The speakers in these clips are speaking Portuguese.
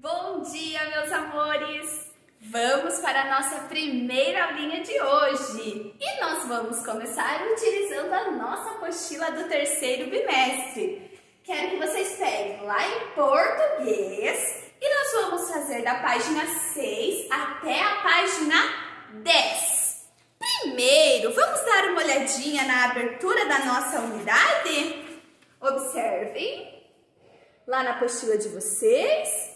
Bom dia, meus amores! Vamos para a nossa primeira aulinha de hoje e nós vamos começar utilizando a nossa apostila do terceiro bimestre. Quero que vocês peguem lá em português e nós vamos fazer da página 6 até a página 10. Primeiro, vamos dar uma olhadinha na abertura da nossa unidade? Observem lá na apostila de vocês.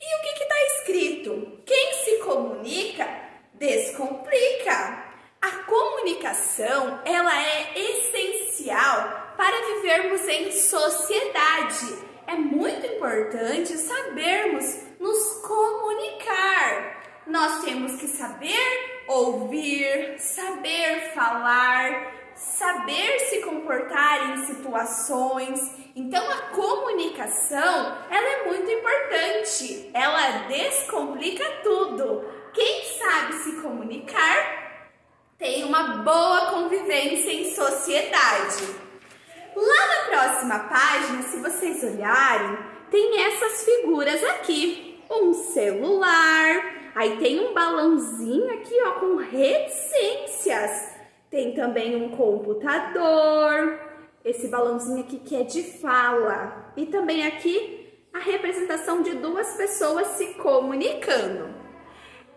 E o que está escrito? Quem se comunica, descomplica. A comunicação, ela é essencial para vivermos em sociedade. É muito importante sabermos nos comunicar. Nós temos que saber ouvir, saber falar, saber se comportar em situações. Então a comunicação, ela é muito importante. Ela descomplica tudo. Quem sabe se comunicar tem uma boa convivência em sociedade. Lá na próxima página, se vocês olharem, tem essas figuras aqui. Um celular, aí tem um balãozinho aqui, ó, com reticências. Tem também um computador, esse balãozinho aqui que é de fala. E também aqui a representação de duas pessoas se comunicando.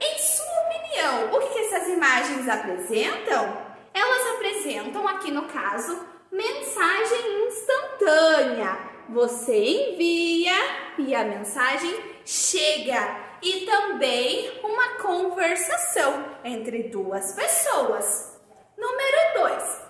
Em sua opinião, o que essas imagens apresentam? Elas apresentam, aqui no caso, mensagem instantânea. Você envia e a mensagem chega. E também uma conversação entre duas pessoas. Número 2.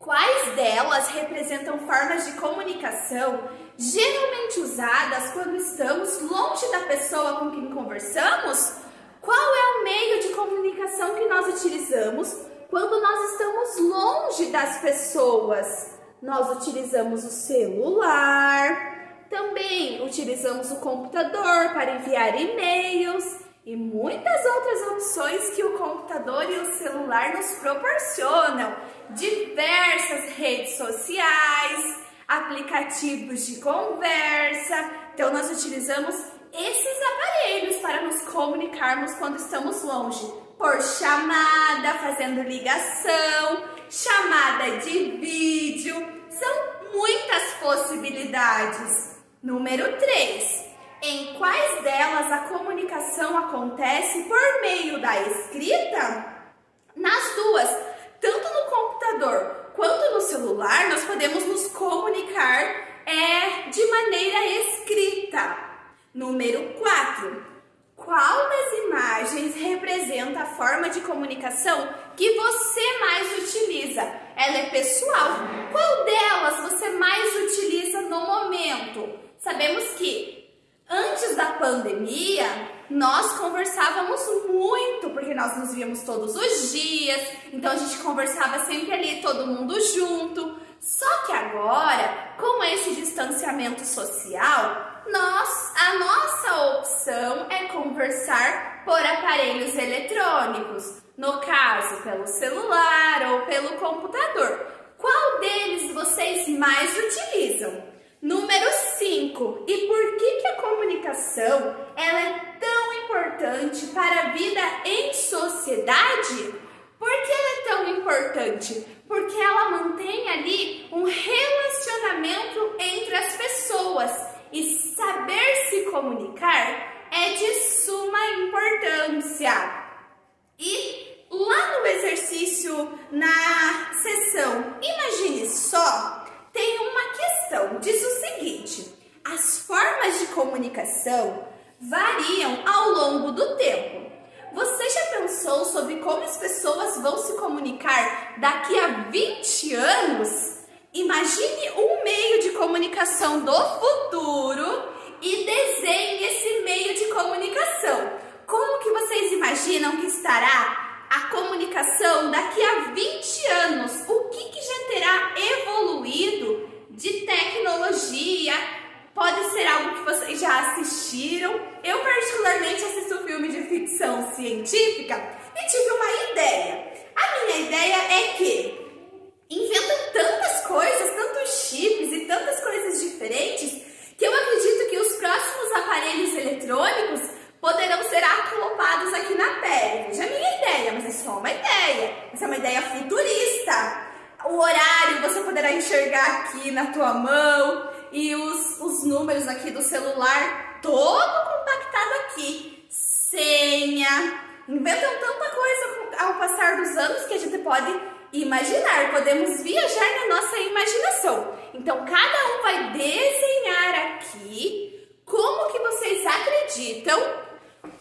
Quais delas representam formas de comunicação geralmente usadas quando estamos longe da pessoa com quem conversamos? Qual é o meio de comunicação que nós utilizamos quando nós estamos longe das pessoas? Nós utilizamos o celular, também utilizamos o computador para enviar e-mails e muitas outras opções que o computador e o celular nos proporcionam. Diversas redes sociais, aplicativos de conversa. Então, nós utilizamos esses aparelhos para nos comunicarmos quando estamos longe. Por chamada, fazendo ligação, chamada de vídeo. São muitas possibilidades. Número 3 em quais delas a comunicação acontece por meio da escrita? Nas duas, tanto no computador quanto no celular, nós podemos nos comunicar é, de maneira escrita. Número 4. Qual das imagens representa a forma de comunicação que você mais utiliza? Ela é pessoal. Qual delas você mais utiliza no momento? Sabemos que Antes da pandemia, nós conversávamos muito, porque nós nos víamos todos os dias, então a gente conversava sempre ali, todo mundo junto. Só que agora, com esse distanciamento social, nós, a nossa opção é conversar por aparelhos eletrônicos, no caso, pelo celular ou pelo computador. Qual deles vocês mais utilizam? Número 5. E por que, que a comunicação ela é tão importante para a vida em sociedade? Por que ela é tão importante? Porque ela mantém ali um relacionamento entre as pessoas e saber se comunicar é de suma importância. E lá no exercício, na sessão, imagine só tem uma questão. Diz o seguinte: as formas de comunicação variam ao longo do tempo. Você já pensou sobre como as pessoas vão se comunicar daqui a 20 anos? Imagine um meio de comunicação do futuro e desenhe esse meio de comunicação. Como que vocês imaginam que estará a comunicação daqui a 20 anos, o que, que já terá evoluído de tecnologia? já assistiram. Eu, particularmente, assisto filme de ficção científica e tive uma ideia. A minha ideia é que inventam tantas coisas, tantos chips e tantas coisas diferentes, que eu acredito que os próximos aparelhos eletrônicos poderão ser acoplados aqui na pele. Já a minha ideia, mas é só uma ideia. Essa é uma ideia futurista. O horário você poderá enxergar aqui na tua mão e os, os números aqui do celular todo compactado aqui. Senha. Inventam tanta coisa ao passar dos anos que a gente pode imaginar, podemos viajar na nossa imaginação. Então, cada um vai desenhar aqui como que vocês acreditam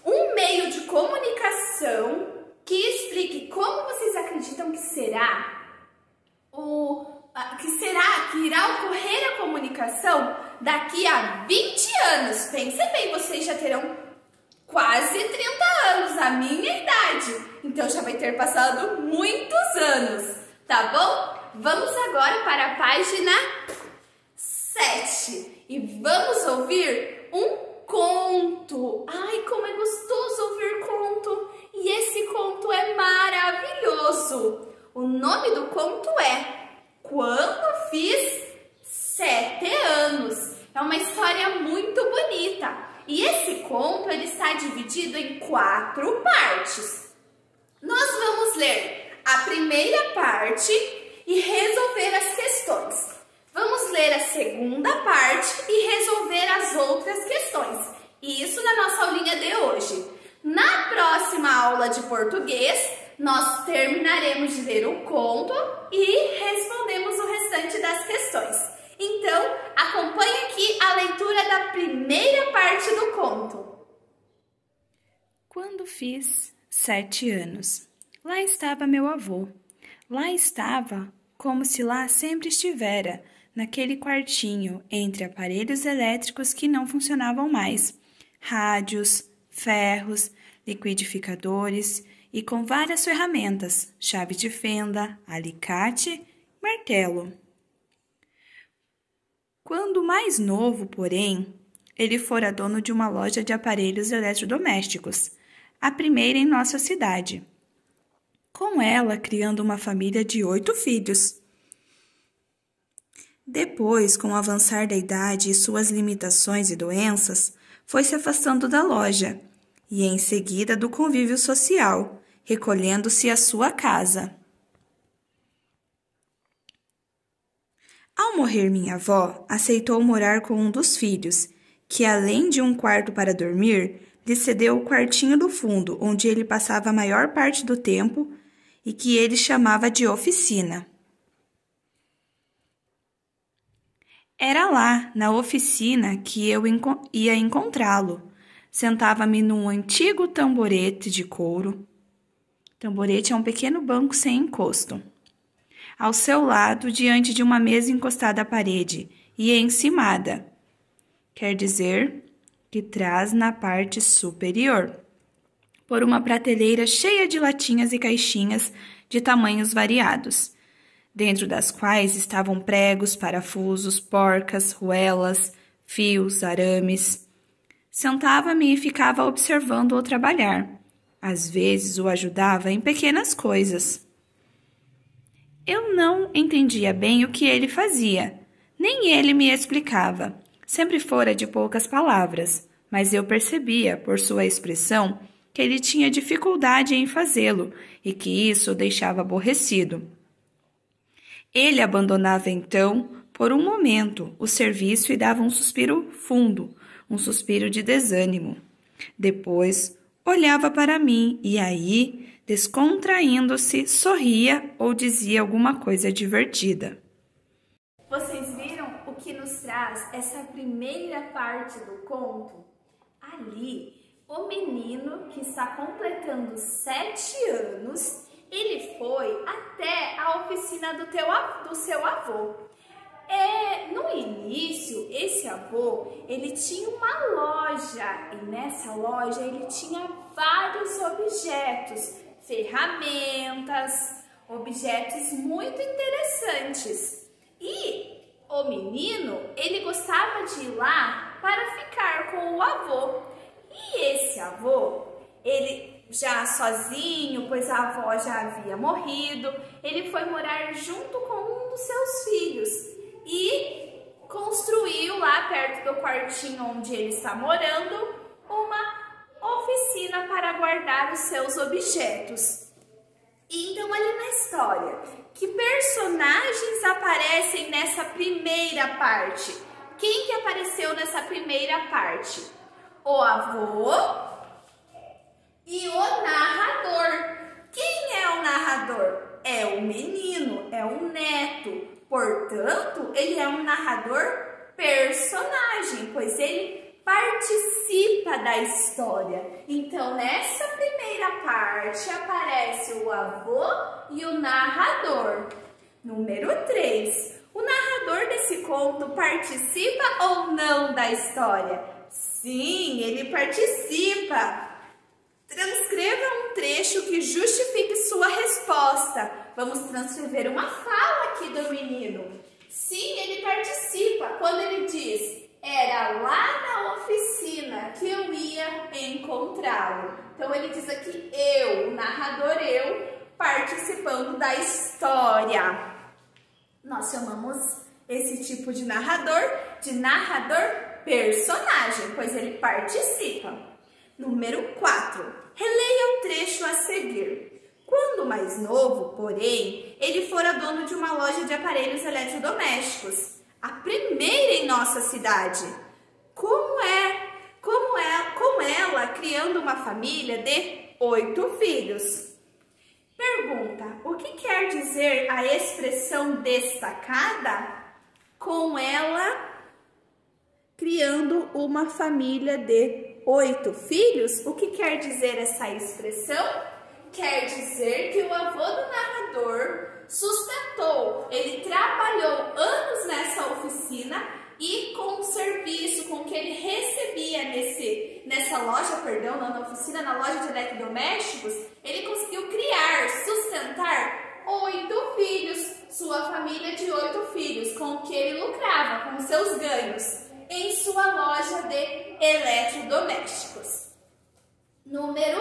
um meio de comunicação que explique como vocês acreditam que será o que será que irá ocorrer a comunicação daqui a 20 anos. Pense bem, vocês já terão quase 30 anos, a minha idade. Então já vai ter passado muitos anos, tá bom? Vamos agora para a página 7 e vamos ouvir um conto. Ai, como é gostoso ouvir conto! E esse conto é maravilhoso. O nome do conto é Quando Fiz Sete Anos. É uma história muito bonita. E esse conto ele está dividido em quatro partes. Nós vamos ler a primeira parte e resolver as questões. Vamos ler a segunda parte e resolver as outras questões. Isso na nossa aulinha de hoje. Na próxima aula de português, nós terminaremos de ler o conto e respondemos o restante das questões. Então, acompanhe aqui a leitura da primeira parte do conto. Quando fiz sete anos, lá estava meu avô. Lá estava como se lá sempre estivera, naquele quartinho entre aparelhos elétricos que não funcionavam mais, rádios, ferros, liquidificadores e com várias ferramentas, chave de fenda, alicate, martelo. Quando mais novo, porém, ele fora dono de uma loja de aparelhos eletrodomésticos, a primeira em nossa cidade. Com ela, criando uma família de oito filhos. Depois, com o avançar da idade e suas limitações e doenças, foi se afastando da loja e, em seguida, do convívio social, recolhendo-se à sua casa. Ao morrer minha avó, aceitou morar com um dos filhos, que além de um quarto para dormir, lhe cedeu o quartinho do fundo, onde ele passava a maior parte do tempo e que ele chamava de oficina. Era lá, na oficina, que eu ia encontrá-lo. Sentava-me num antigo tamborete de couro. Tamborete é um pequeno banco sem encosto ao seu lado, diante de uma mesa encostada à parede e encimada. Quer dizer que traz na parte superior, por uma prateleira cheia de latinhas e caixinhas de tamanhos variados, dentro das quais estavam pregos, parafusos, porcas, ruelas, fios, arames. Sentava-me e ficava observando-o trabalhar. Às vezes o ajudava em pequenas coisas. Eu não entendia bem o que ele fazia, nem ele me explicava. Sempre fora de poucas palavras, mas eu percebia, por sua expressão, que ele tinha dificuldade em fazê-lo e que isso o deixava aborrecido. Ele abandonava então, por um momento, o serviço e dava um suspiro fundo, um suspiro de desânimo. Depois, olhava para mim e aí descontraindo-se, sorria ou dizia alguma coisa divertida. Vocês viram o que nos traz essa primeira parte do conto? Ali, o menino que está completando sete anos, ele foi até a oficina do, teu, do seu avô. É, no início, esse avô, ele tinha uma loja e nessa loja ele tinha vários objetos ferramentas, objetos muito interessantes. E o menino, ele gostava de ir lá para ficar com o avô. E esse avô, ele já sozinho, pois a avó já havia morrido, ele foi morar junto com um dos seus filhos e construiu lá perto do quartinho onde ele está morando uma oficina para guardar os seus objetos. Então, ali na história, que personagens aparecem nessa primeira parte? Quem que apareceu nessa primeira parte? O avô e o narrador. Quem é o narrador? É o menino, é o neto. Portanto, ele é um narrador personagem, pois ele participa da história. Então, nessa primeira parte aparece o avô e o narrador. Número 3. O narrador desse conto participa ou não da história? Sim, ele participa. Transcreva um trecho que justifique sua resposta. Vamos transcrever uma fala aqui do menino. Sim, ele participa. Quando ele diz, era lá na oficina que eu ia encontrá-lo. Então ele diz aqui, eu, o narrador eu, participando da história. Nós chamamos esse tipo de narrador de narrador personagem, pois ele participa. Número 4. Releia o trecho a seguir. Quando mais novo, porém, ele fora dono de uma loja de aparelhos eletrodomésticos, a primeira em nossa cidade. Como é, como é, com ela criando uma família de oito filhos. Pergunta: o que quer dizer a expressão destacada? Com ela criando uma família de oito filhos? O que quer dizer essa expressão? Quer dizer que o avô do narrador sustentou, ele trabalhou anos nessa oficina e com o serviço, com o que ele recebia nesse, nessa loja, perdão, não na oficina, na loja de eletrodomésticos, ele conseguiu criar, sustentar oito filhos, sua família de oito filhos, com o que ele lucrava, com seus ganhos, em sua loja de eletrodomésticos. Número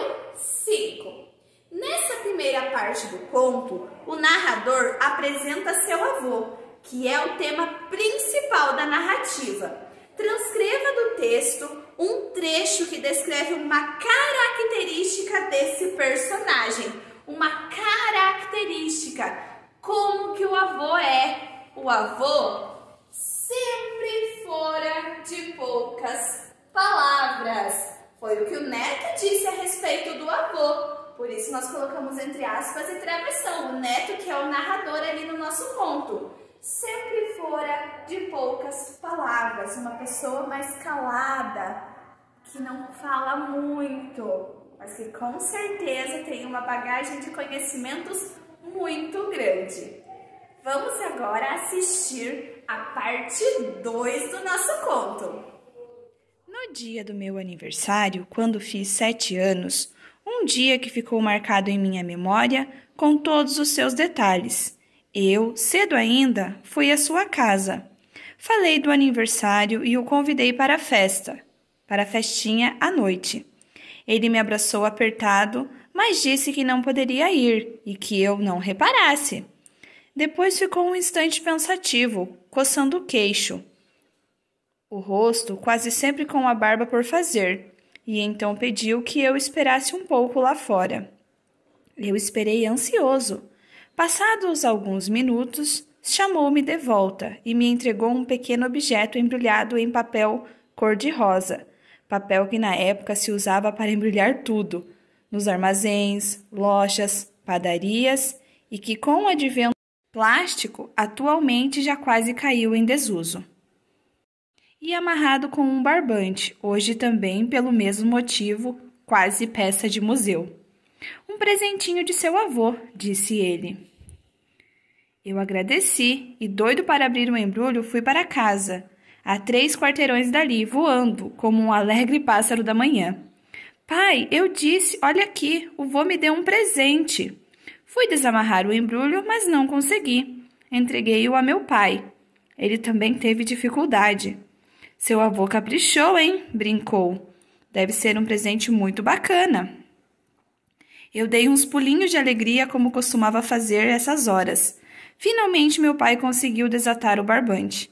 5. Nessa primeira parte do conto, o narrador apresenta seu avô, que é o tema principal da narrativa. Transcreva do texto um trecho que descreve uma característica desse personagem, uma característica, como que o avô é. O avô sempre fora de poucas palavras. Foi o que o neto disse a respeito do avô. Por isso nós colocamos entre aspas e travessão, o neto que é o narrador ali no nosso conto. Sempre fora de poucas palavras, uma pessoa mais calada, que não fala muito, mas que com certeza tem uma bagagem de conhecimentos muito grande. Vamos agora assistir a parte 2 do nosso conto. No dia do meu aniversário, quando fiz sete anos, um dia que ficou marcado em minha memória com todos os seus detalhes. Eu, cedo ainda, fui à sua casa. Falei do aniversário e o convidei para a festa, para a festinha à noite. Ele me abraçou apertado, mas disse que não poderia ir e que eu não reparasse. Depois ficou um instante pensativo, coçando o queixo, o rosto quase sempre com a barba por fazer, e então pediu que eu esperasse um pouco lá fora. Eu esperei ansioso. Passados alguns minutos, chamou-me de volta e me entregou um pequeno objeto embrulhado em papel cor-de-rosa, papel que na época se usava para embrulhar tudo, nos armazéns, lojas, padarias e que com o advento plástico atualmente já quase caiu em desuso e amarrado com um barbante, hoje também pelo mesmo motivo, quase peça de museu. Um presentinho de seu avô, disse ele. Eu agradeci e, doido para abrir o embrulho, fui para casa, a três quarteirões dali, voando como um alegre pássaro da manhã. Pai, eu disse, olha aqui, o vô me deu um presente. Fui desamarrar o embrulho, mas não consegui. Entreguei-o a meu pai. Ele também teve dificuldade. Seu avô caprichou, hein? brincou. Deve ser um presente muito bacana. Eu dei uns pulinhos de alegria como costumava fazer essas horas. Finalmente meu pai conseguiu desatar o barbante.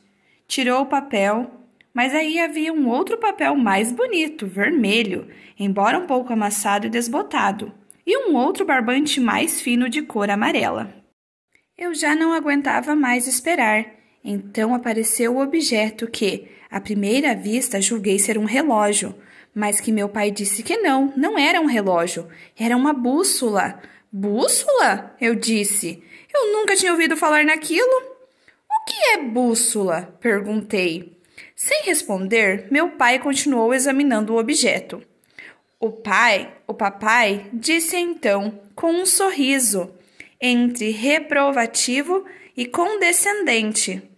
Tirou o papel, mas aí havia um outro papel mais bonito, vermelho, embora um pouco amassado e desbotado, e um outro barbante mais fino de cor amarela. Eu já não aguentava mais esperar. Então apareceu o objeto que, à primeira vista, julguei ser um relógio, mas que meu pai disse que não, não era um relógio, era uma bússola. Bússola? Eu disse. Eu nunca tinha ouvido falar naquilo. O que é bússola? perguntei. Sem responder, meu pai continuou examinando o objeto. O pai, o papai, disse então, com um sorriso, entre reprovativo e condescendente.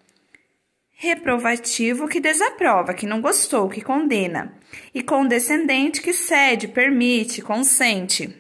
Reprovativo que desaprova, que não gostou, que condena, e condescendente que cede, permite, consente.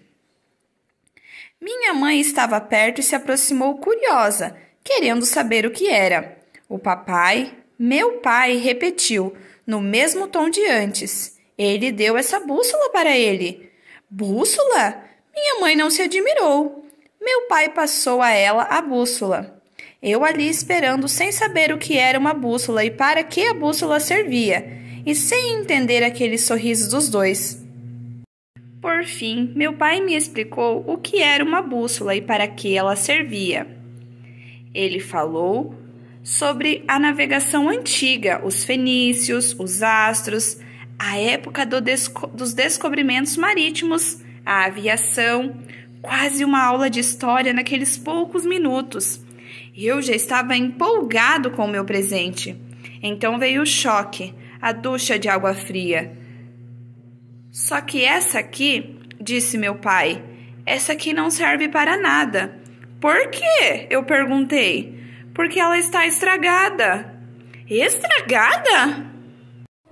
Minha mãe estava perto e se aproximou curiosa, querendo saber o que era. O papai, meu pai, repetiu, no mesmo tom de antes. Ele deu essa bússola para ele. Bússola? Minha mãe não se admirou. Meu pai passou a ela a bússola. Eu ali esperando, sem saber o que era uma bússola e para que a bússola servia, e sem entender aquele sorriso dos dois. Por fim, meu pai me explicou o que era uma bússola e para que ela servia. Ele falou sobre a navegação antiga, os fenícios, os astros, a época do desco dos descobrimentos marítimos, a aviação, quase uma aula de história naqueles poucos minutos. Eu já estava empolgado com o meu presente. Então veio o choque, a ducha de água fria. Só que essa aqui, disse meu pai, essa aqui não serve para nada. Por quê? Eu perguntei. Porque ela está estragada. Estragada?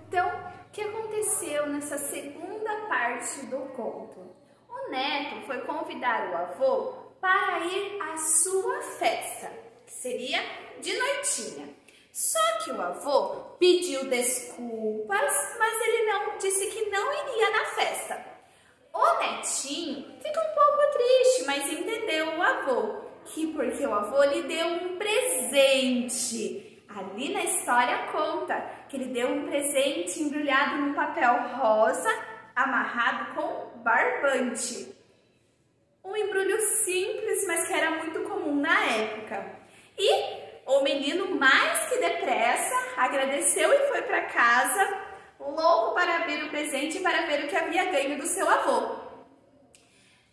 Então, o que aconteceu nessa segunda parte do conto? O neto foi convidar o avô para ir à sua festa, seria de noitinha. Só que o avô pediu desculpas, mas ele não disse que não iria na festa. O netinho fica um pouco triste, mas entendeu o avô, que porque o avô lhe deu um presente. Ali na história conta que ele deu um presente embrulhado num papel rosa, amarrado com barbante. Um embrulho simples, mas que era muito comum na época. E o menino, mais que depressa, agradeceu e foi para casa, louco para abrir o presente e para ver o que havia ganho do seu avô.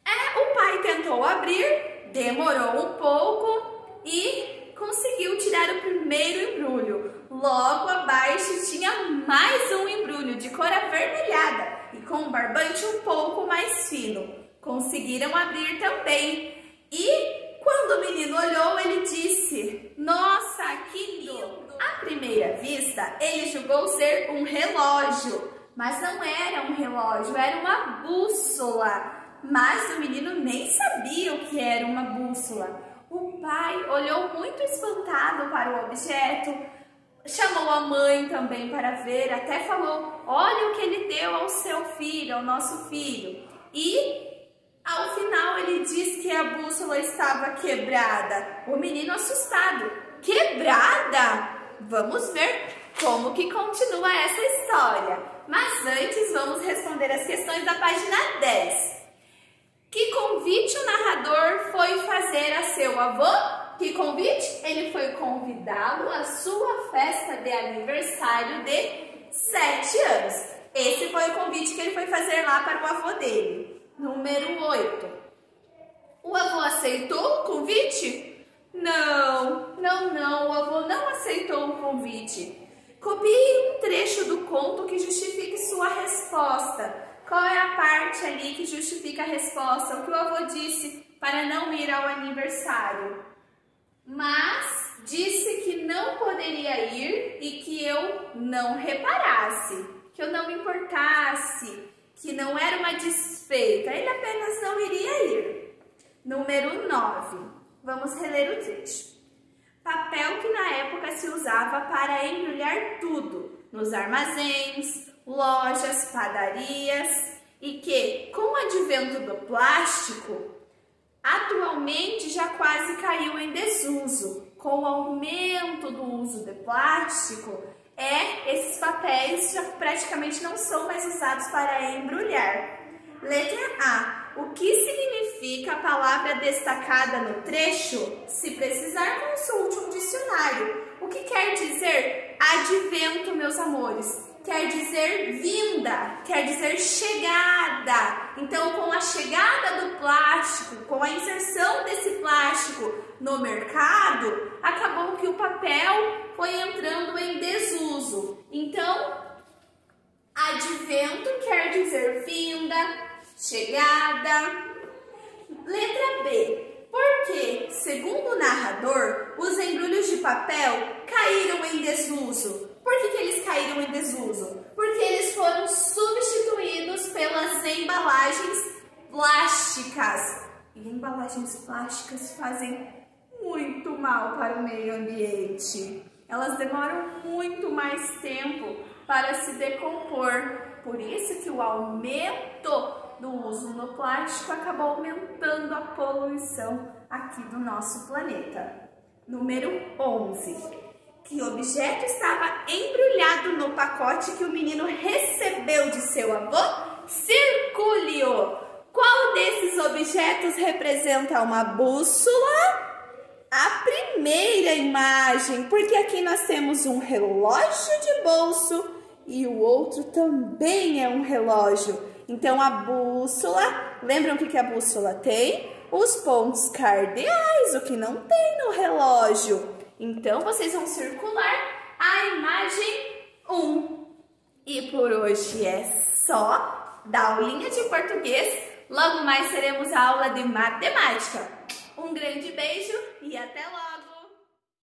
É, o pai tentou abrir, demorou um pouco e conseguiu tirar o primeiro embrulho. Logo abaixo tinha mais um embrulho de cor avermelhada e com um barbante um pouco mais fino. Conseguiram abrir também. E quando o menino olhou, ele disse: Nossa, que lindo! À primeira vista, ele julgou ser um relógio, mas não era um relógio, era uma bússola. Mas o menino nem sabia o que era uma bússola. O pai olhou muito espantado para o objeto, chamou a mãe também para ver, até falou: Olha o que ele deu ao seu filho, ao nosso filho. E ao final ele diz que a bússola estava quebrada. O menino assustado. Quebrada? Vamos ver como que continua essa história. Mas antes vamos responder as questões da página 10. Que convite o narrador foi fazer a seu avô? Que convite? Ele foi convidá-lo à sua festa de aniversário de 7 anos. Esse foi o convite que ele foi fazer lá para o avô dele. Número 8. O avô aceitou o convite? Não, não, não, o avô não aceitou o convite. Copie um trecho do conto que justifique sua resposta. Qual é a parte ali que justifica a resposta? O que o avô disse para não ir ao aniversário? Mas disse que não poderia ir e que eu não reparasse, que eu não me importasse, que não era uma desfeita, ele apenas não iria ir. Número 9. Vamos reler o trecho. Papel que na época se usava para embrulhar tudo, nos armazéns, lojas, padarias, e que, com o advento do plástico, atualmente já quase caiu em desuso. Com o aumento do uso de plástico, é esses papéis já praticamente não são mais usados para embrulhar. Letra A. o que significa a palavra destacada no trecho? Se precisar, consulte um dicionário. O que quer dizer advento, meus amores? Quer dizer vinda, quer dizer chegada. Então, com a chegada do plástico, com a inserção desse plástico no mercado, acabou que o papel foi entrando em desuso. Então, advento quer dizer vinda, chegada. Letra B. Porque, segundo o narrador, os embrulhos de papel caíram em desuso. Por que, que eles caíram em desuso? Porque eles foram substituídos pelas embalagens plásticas. E embalagens plásticas fazem muito mal para o meio ambiente. Elas demoram muito mais tempo para se decompor. Por isso que o aumento do uso no plástico acabou aumentando a poluição aqui do nosso planeta. Número 11. Que objeto estava embrulhado no pacote que o menino recebeu de seu avô? Circule-o! Qual desses objetos representa uma bússola? A primeira imagem, porque aqui nós temos um relógio de bolso e o outro também é um relógio. Então, a bússola, lembram o que a bússola tem? Os pontos cardeais, o que não tem no relógio. Então, vocês vão circular a imagem 1. E por hoje é só da aulinha de português. Logo mais teremos a aula de matemática. Um grande beijo e até logo!